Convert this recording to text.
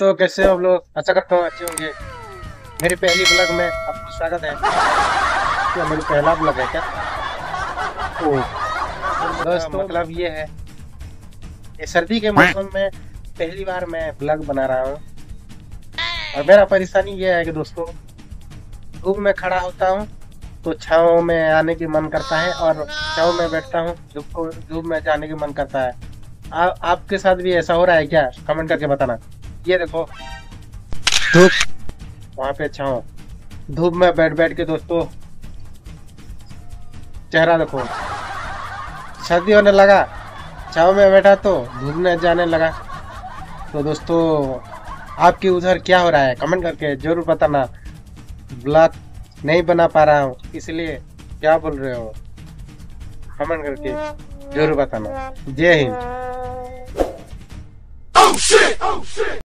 तो कैसे हो आप लोग? अच्छा करता हूँ अच्छे होंगे। मेरी पहली ब्लॉग में आपका स्वागत है। क्या मेरी पहला ब्लॉग है क्या? ओ दोस्तों मतलब ये है। ये सर्दी के मौसम में पहली बार मैं ब्लॉग बना रहा हूँ। और मेरा परेशानी ये है कि दोस्तों धूप में खड़ा होता हूँ तो छाँव में आने की मन करता है और छाँव में बैठता हूँ धूप को धूप में जाने की मन करता है। आ, आपके साथ भी ऐसा हो रहा है क्या? कमेंट करके बताना। ये देखो। धूप। वहाँ पे छाँव धूप में बैठ बैठ के दोस्तों चेहरा देखो। सर्दी होने लगा छाव में बैठा तो धूप में जाने लगा। तो दोस्तों आपके उधर क्या हो रहा है? कमेंट करके ज़रूर बताना। ब्लॉग नहीं बना पा रहा हूँ इसलिए क्या बोल रहे हो? कमेंट करके ज़रूर बताना। जय हिंद।